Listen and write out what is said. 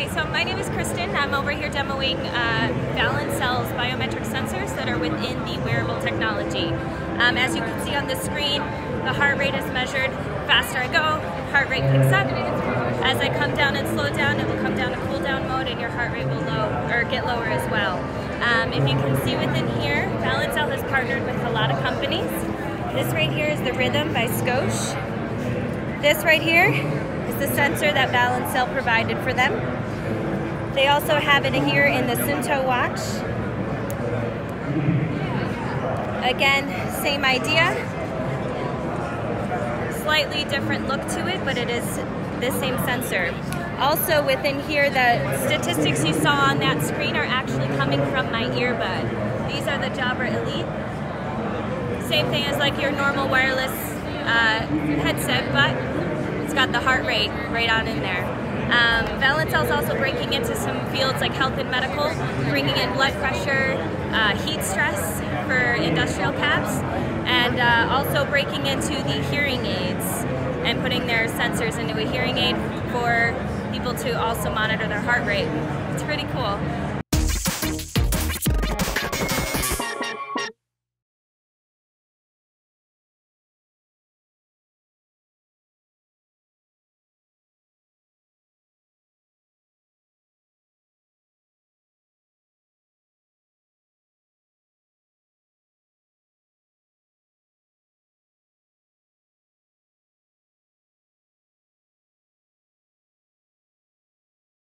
Hi, so my name is Kristen. I'm over here demoing uh, Valencell's biometric sensors that are within the wearable technology. Um, as you can see on the screen, the heart rate is measured. Faster I go, heart rate picks up. As I come down and slow down, it will come down to cool down mode and your heart rate will low or get lower as well. Um, if you can see within here, Valencell has partnered with a lot of companies. This right here is the Rhythm by Scosche. This right here the sensor that Valencell provided for them. They also have it here in the Suunto watch. Again, same idea. Slightly different look to it, but it is the same sensor. Also within here, the statistics you saw on that screen are actually coming from my earbud. These are the Jabra Elite. Same thing as like your normal wireless uh, headset, but it's got the heart rate right on in there. Um, is also breaking into some fields like health and medical, bringing in blood pressure, uh, heat stress for industrial caps, and uh, also breaking into the hearing aids and putting their sensors into a hearing aid for people to also monitor their heart rate. It's pretty cool.